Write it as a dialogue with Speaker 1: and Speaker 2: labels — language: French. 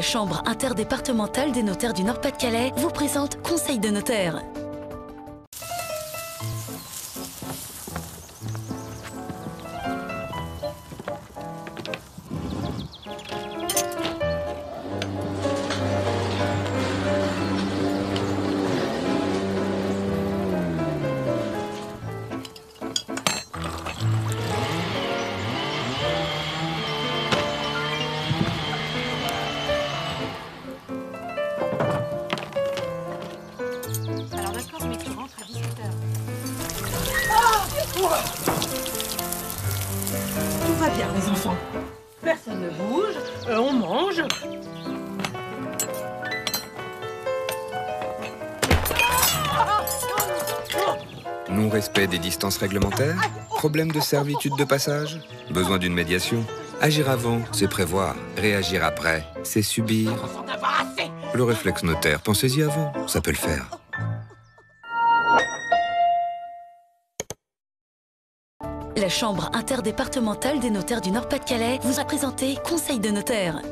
Speaker 1: La Chambre interdépartementale des notaires du Nord-Pas-de-Calais vous présente Conseil de notaire.
Speaker 2: Tout va bien, les enfants. Personne ne bouge, euh, on mange.
Speaker 3: Non-respect des distances réglementaires Problème de servitude de passage Besoin d'une médiation Agir avant, c'est prévoir. Réagir après, c'est subir. Le réflexe notaire, pensez-y avant, ça peut le faire.
Speaker 1: La Chambre interdépartementale des notaires du Nord-Pas-de-Calais vous a présenté Conseil de notaire.